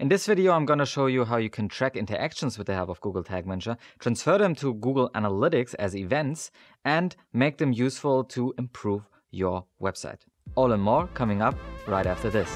In this video, I'm going to show you how you can track interactions with the help of Google Tag Manager, transfer them to Google Analytics as events, and make them useful to improve your website. All and more coming up right after this.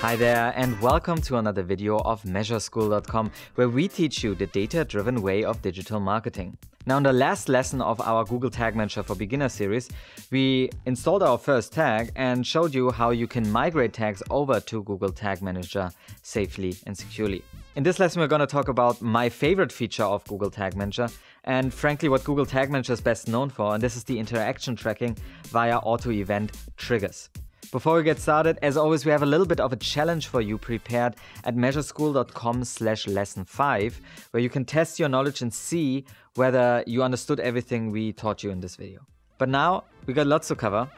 Hi there and welcome to another video of MeasureSchool.com where we teach you the data-driven way of digital marketing. Now in the last lesson of our Google Tag Manager for Beginner series, we installed our first tag and showed you how you can migrate tags over to Google Tag Manager safely and securely. In this lesson, we're going to talk about my favorite feature of Google Tag Manager and frankly what Google Tag Manager is best known for, and this is the interaction tracking via auto event triggers. Before we get started, as always, we have a little bit of a challenge for you prepared at measureschool.com slash lesson 5, where you can test your knowledge and see whether you understood everything we taught you in this video. But now, we got lots to cover.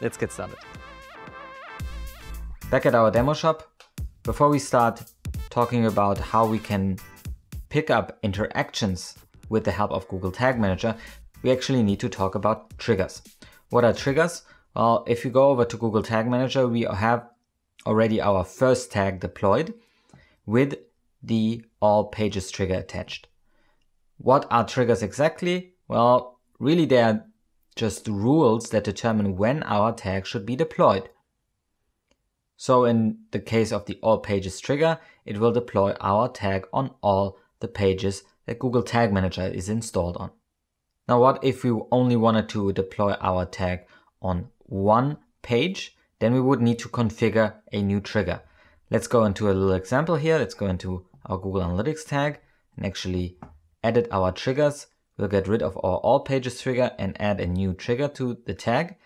Let's get started. Back at our demo shop, before we start talking about how we can pick up interactions with the help of Google Tag Manager, we actually need to talk about triggers. What are triggers? Well, if you go over to Google Tag Manager, we have already our first tag deployed with the all pages trigger attached. What are triggers exactly? Well, really they are just rules that determine when our tag should be deployed. So in the case of the all pages trigger, it will deploy our tag on all the pages that Google Tag Manager is installed on. Now what if we only wanted to deploy our tag on one page, then we would need to configure a new trigger. Let's go into a little example here. Let's go into our Google Analytics tag and actually edit our triggers. We'll get rid of our all pages trigger and add a new trigger to the tag.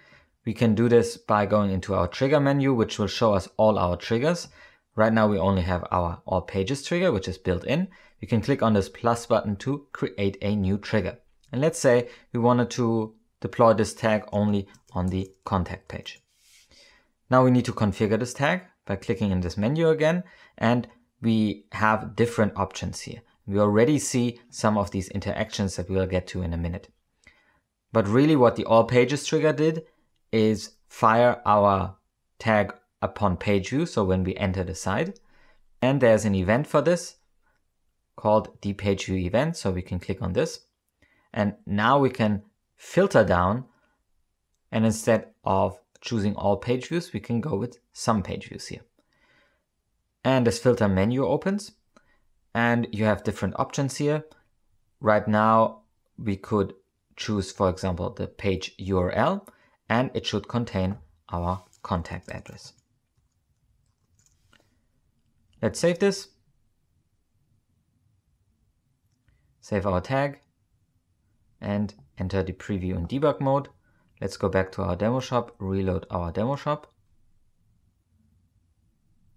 We can do this by going into our trigger menu, which will show us all our triggers. Right now we only have our all pages trigger, which is built in. We can click on this plus button to create a new trigger. And let's say we wanted to deploy this tag only on the contact page. Now we need to configure this tag by clicking in this menu again and we have different options here. We already see some of these interactions that we'll get to in a minute. But really what the all pages trigger did is fire our tag upon page view, so when we enter the site. And there's an event for this called the page view event, so we can click on this. And now we can filter down and instead of choosing all page views, we can go with some page views here. And this filter menu opens and you have different options here. Right now we could choose, for example, the page URL and it should contain our contact address. Let's save this. Save our tag and enter the preview and debug mode. Let's go back to our demo shop, reload our demo shop.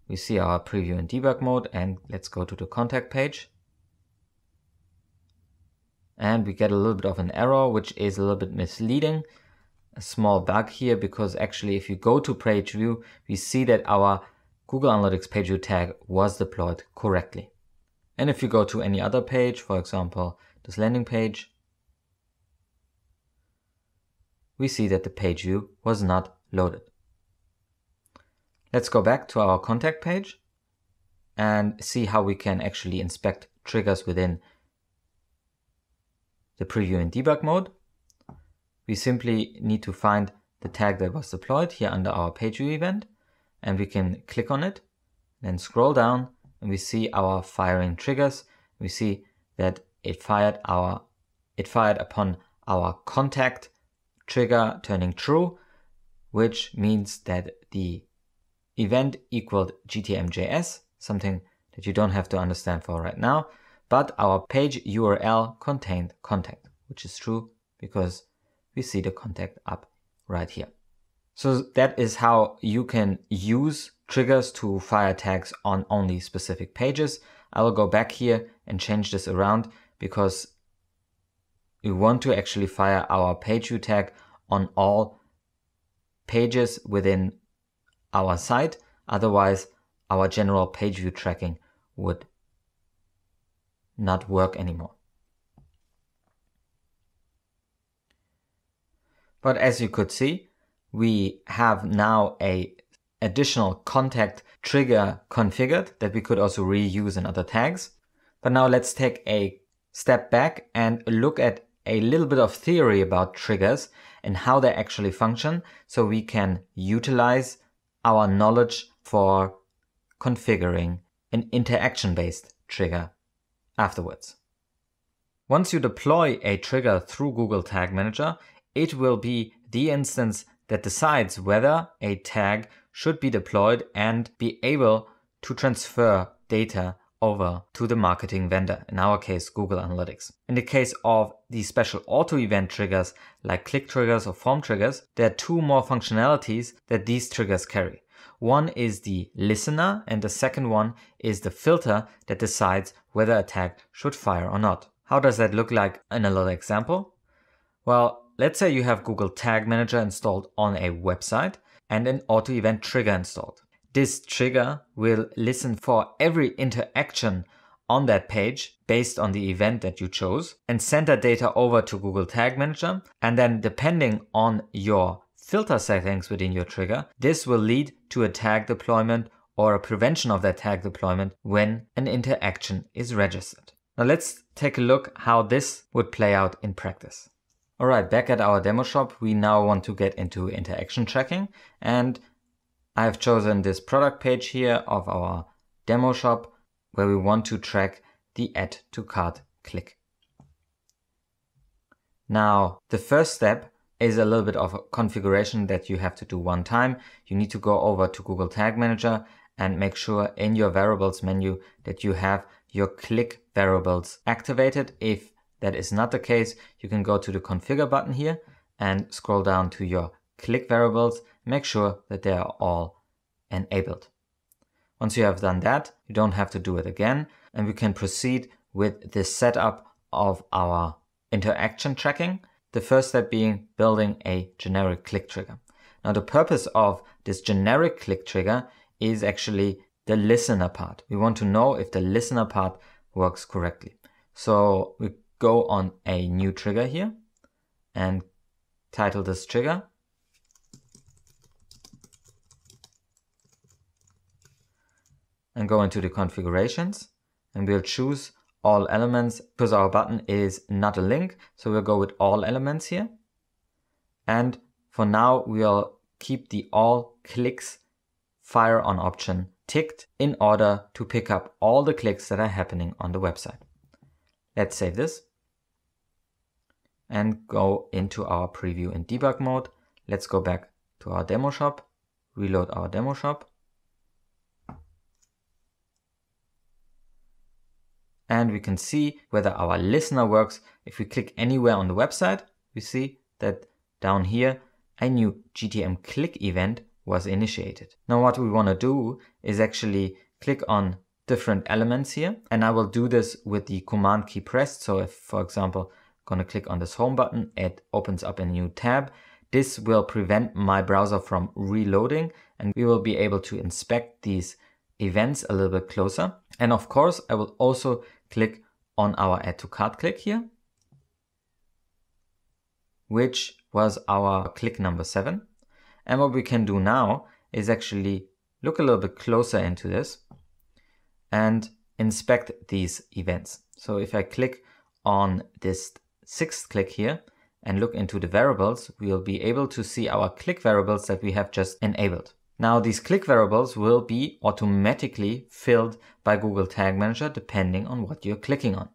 We see our preview and debug mode and let's go to the contact page. And we get a little bit of an error, which is a little bit misleading. A small bug here because actually if you go to page view, we see that our Google Analytics page view tag was deployed correctly. And if you go to any other page, for example, this landing page, we see that the page view was not loaded. Let's go back to our contact page and see how we can actually inspect triggers within the preview and debug mode. We simply need to find the tag that was deployed here under our page view event and we can click on it, then scroll down and we see our firing triggers. We see that it fired our it fired upon our contact trigger turning true, which means that the event equaled GTMJS, something that you don't have to understand for right now, but our page URL contained contact, which is true because we see the contact up right here. So that is how you can use triggers to fire tags on only specific pages. I will go back here and change this around because we want to actually fire our page view tag on all pages within our site. Otherwise, our general page view tracking would not work anymore. But as you could see, we have now a additional contact trigger configured that we could also reuse in other tags. But now let's take a step back and look at a little bit of theory about triggers and how they actually function so we can utilize our knowledge for configuring an interaction-based trigger afterwards. Once you deploy a trigger through Google Tag Manager, it will be the instance that decides whether a tag should be deployed and be able to transfer data over to the marketing vendor, in our case, Google Analytics. In the case of the special auto event triggers like click triggers or form triggers, there are two more functionalities that these triggers carry. One is the listener and the second one is the filter that decides whether a tag should fire or not. How does that look like in another example? Well, let's say you have Google Tag Manager installed on a website and an auto event trigger installed. This trigger will listen for every interaction on that page based on the event that you chose and send that data over to Google Tag Manager. And then depending on your filter settings within your trigger, this will lead to a tag deployment or a prevention of that tag deployment when an interaction is registered. Now let's take a look how this would play out in practice. Alright, back at our demo shop, we now want to get into interaction tracking and I've chosen this product page here of our demo shop where we want to track the add to cart click. Now, the first step is a little bit of configuration that you have to do one time. You need to go over to Google Tag Manager and make sure in your variables menu that you have your click variables activated. If that is not the case, you can go to the configure button here and scroll down to your click variables make sure that they are all enabled. Once you have done that, you don't have to do it again, and we can proceed with the setup of our interaction tracking. The first step being building a generic click trigger. Now the purpose of this generic click trigger is actually the listener part. We want to know if the listener part works correctly. So we go on a new trigger here and title this trigger and go into the configurations and we'll choose all elements because our button is not a link. So we'll go with all elements here. And for now, we'll keep the all clicks fire on option ticked in order to pick up all the clicks that are happening on the website. Let's save this and go into our preview and debug mode. Let's go back to our demo shop, reload our demo shop and we can see whether our listener works. If we click anywhere on the website, we see that down here a new GTM click event was initiated. Now what we want to do is actually click on different elements here and I will do this with the command key pressed. So if for example, I'm going to click on this home button, it opens up a new tab. This will prevent my browser from reloading and we will be able to inspect these events a little bit closer. And of course, I will also click on our add to cart click here, which was our click number seven. And what we can do now is actually look a little bit closer into this and inspect these events. So if I click on this sixth click here and look into the variables, we'll be able to see our click variables that we have just enabled. Now these click variables will be automatically filled by Google Tag Manager depending on what you're clicking on.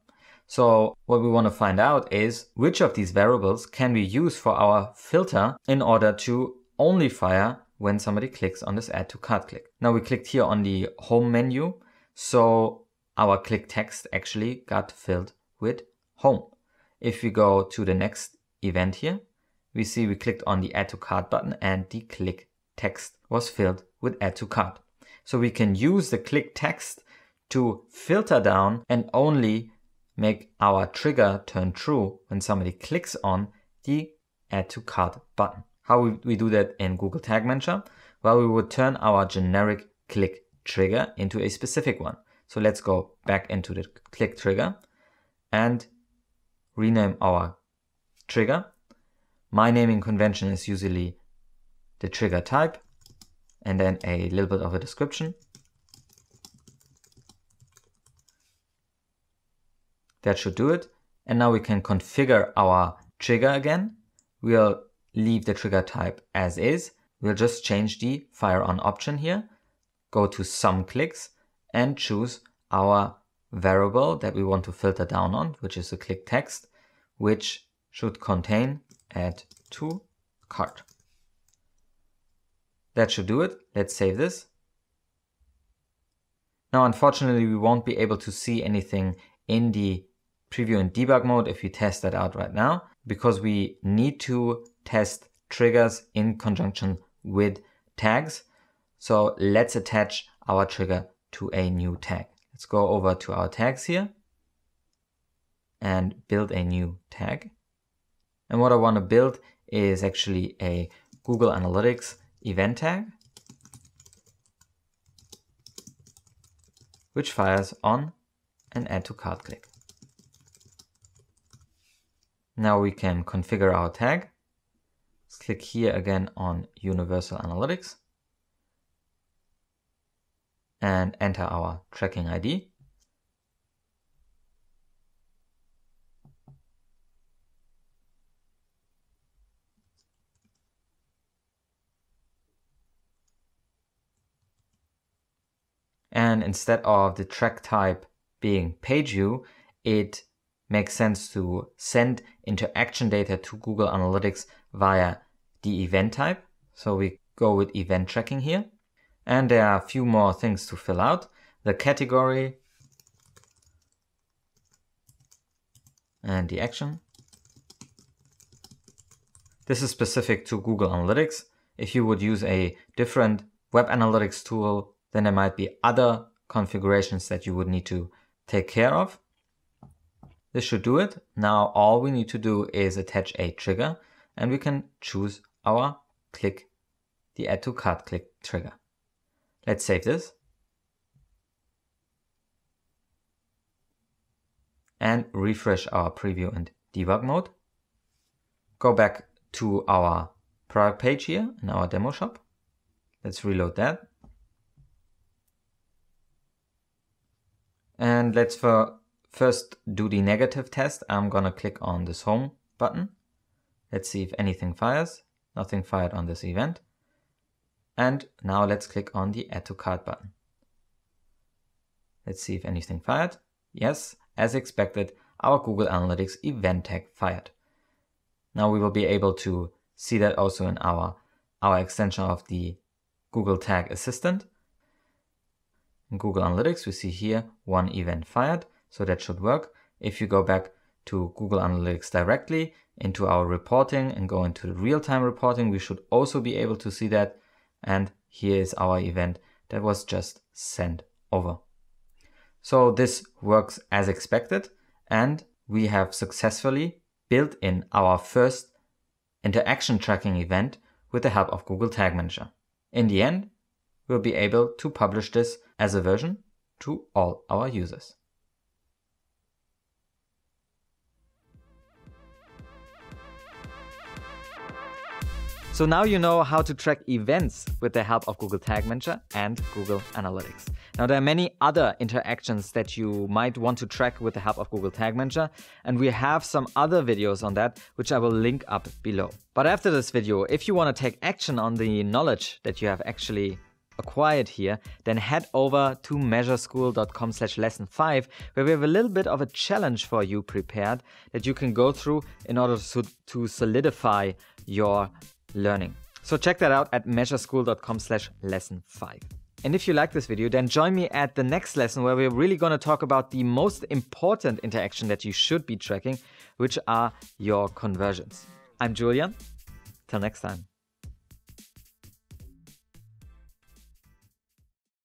So what we want to find out is which of these variables can we use for our filter in order to only fire when somebody clicks on this add to cart click. Now we clicked here on the home menu. So our click text actually got filled with home. If we go to the next event here, we see we clicked on the add to cart button and the click text was filled with add to cart. So we can use the click text to filter down and only make our trigger turn true when somebody clicks on the add to cart button. How would we do that in Google Tag Manager? Well, we would turn our generic click trigger into a specific one. So let's go back into the click trigger and rename our trigger. My naming convention is usually the trigger type and then a little bit of a description. That should do it. And now we can configure our trigger again. We'll leave the trigger type as is. We'll just change the fire on option here, go to some clicks and choose our variable that we want to filter down on, which is a click text, which should contain add to cart. That should do it. Let's save this. Now, unfortunately, we won't be able to see anything in the preview and debug mode if we test that out right now, because we need to test triggers in conjunction with tags. So let's attach our trigger to a new tag. Let's go over to our tags here and build a new tag. And what I want to build is actually a Google Analytics event tag, which fires on an add to cart click. Now we can configure our tag. Let's click here again on Universal Analytics and enter our tracking ID. Instead of the track type being page view, it makes sense to send interaction data to Google Analytics via the event type. So we go with event tracking here. And there are a few more things to fill out. The category and the action. This is specific to Google Analytics. If you would use a different web analytics tool, then there might be other configurations that you would need to take care of. This should do it. Now all we need to do is attach a trigger and we can choose our click, the add to cart click trigger. Let's save this. And refresh our preview and debug mode. Go back to our product page here in our demo shop. Let's reload that. And let's for first do the negative test. I'm gonna click on this home button. Let's see if anything fires. Nothing fired on this event. And now let's click on the add to cart button. Let's see if anything fired. Yes, as expected, our Google Analytics event tag fired. Now we will be able to see that also in our, our extension of the Google Tag Assistant. In Google Analytics, we see here one event fired, so that should work. If you go back to Google Analytics directly into our reporting and go into the real-time reporting, we should also be able to see that and here is our event that was just sent over. So this works as expected and we have successfully built in our first interaction tracking event with the help of Google Tag Manager. In the end, we'll be able to publish this as a version to all our users. So now you know how to track events with the help of Google Tag Manager and Google Analytics. Now there are many other interactions that you might want to track with the help of Google Tag Manager and we have some other videos on that which I will link up below. But after this video, if you want to take action on the knowledge that you have actually acquired here, then head over to measureschool.com slash lesson 5, where we have a little bit of a challenge for you prepared that you can go through in order to, to solidify your learning. So check that out at measureschool.com slash lesson 5. And if you like this video, then join me at the next lesson where we're really going to talk about the most important interaction that you should be tracking, which are your conversions. I'm Julian. Till next time.